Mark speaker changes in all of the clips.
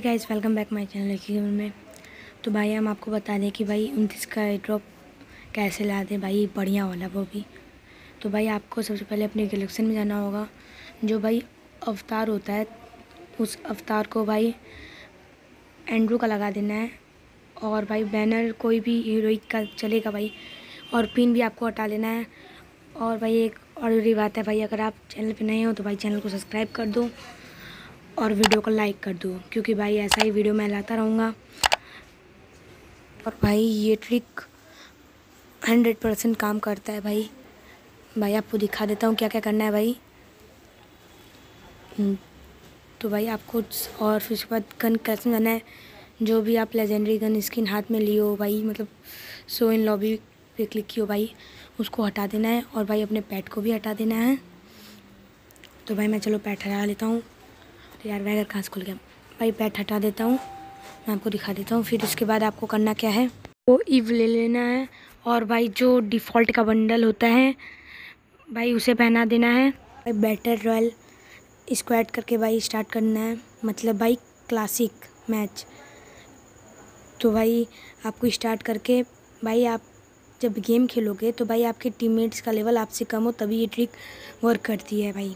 Speaker 1: Hey guys welcome back my channel की में। तो भाई, हम आपको बता दें कि भाई, उनतीस का ड्रॉप कैसे ला दें भाई, बढ़िया वाला वो भी। तो भाई, आपको सबसे पहले अपने कलेक्शन में जाना होगा। जो भाई अवतार होता है, उस अवतार को भाई एंड्रू का लगा देना है। और भाई बैनर कोई भी हीरोइक का चलेगा भाई। और पिन भी आपको हटा लेना है। और भाई, एक और बात है भाई, अगर आप चैनल पर नए हो तो भाई चैनल को सब्सक्राइब कर दो। और वीडियो को लाइक कर दो क्योंकि भाई ऐसा ही वीडियो मैं लाता रहूँगा। और भाई ये ट्रिक हंड्रेड परसेंट काम करता है भाई। भाई आपको दिखा देता हूँ क्या क्या करना है भाई। हम्म, तो भाई आपको और फिर उसके बाद गन कैसे जाना है जो भी आप लेजेंडरी गन स्किन हाथ में लियो भाई मतलब सो इन लॉबी पे क्लिक कियो भाई उसको हटा देना है और भाई अपने पैट को भी हटा देना है। तो भाई मैं चलो पैट हटा लेता हूँ। तो यार वैगर कहाँ से खुल गया? भाई पैट हटा देता हूँ, मैं आपको दिखा देता हूँ, फिर उसके बाद आपको करना क्या है? वो ईव ले लेना है, और भाई जो डिफ़ॉल्ट का बंडल होता है, भाई उसे पहना देना है। भाई बैटर रॉयल स्क्वाड करके भाई स्टार्ट करना है मतलब भाई क्लासिक मैच तो भाई आपको स्टार्ट करके भाई आप जब गेम खेलोगे तो भाई आपके टीममेट्स का लेवल आपसे कम हो, तभी ये ट्रिक वर्क करती है भाई।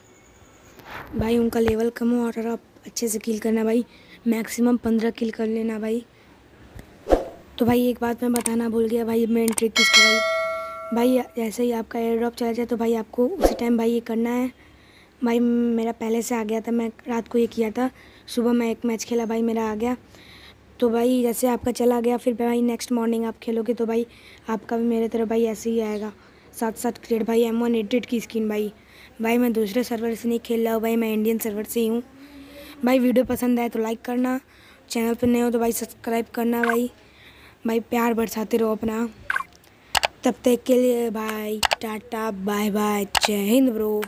Speaker 1: भाई, उनका लेवल कम हो और आप अच्छे से किल करना भाई। मैक्सिमम पंद्रह किल कर लेना भाई। तो भाई, एक बात मैं बताना भूल गया भाई मेन ट्रिक किसका भाई? भाई जैसे ही आपका एयर ड्रॉप चला जाए तो भाई आपको उसी टाइम भाई ये करना है। भाई, मेरा पहले से आ गया था, मैं रात को ये किया था। सुबह मैं एक मैच खेला, भाई मेरा आ गया। तो भाई, जैसे आपका चला गया, फिर भाई नेक्स्ट मॉर्निंग आप खेलोगे तो भाई, आपका भी मेरे तरह भाई ऐसे ही आएगा। साथ साथ क्रिएट भाई एम वन एडिट की स्किन भाई। भाई मैं दूसरे सर्वर से नहीं खेल रहा हूँ, भाई मैं इंडियन सर्वर से ही हूँ। भाई वीडियो पसंद आए तो लाइक करना चैनल पर नए हो तो भाई सब्सक्राइब करना भाई। भाई प्यार बरसाते रहो अपना। तब तक के लिए भाई, टाटा बाय बाय जय हिंद ब्रो।